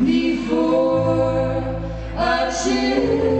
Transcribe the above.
before a chill.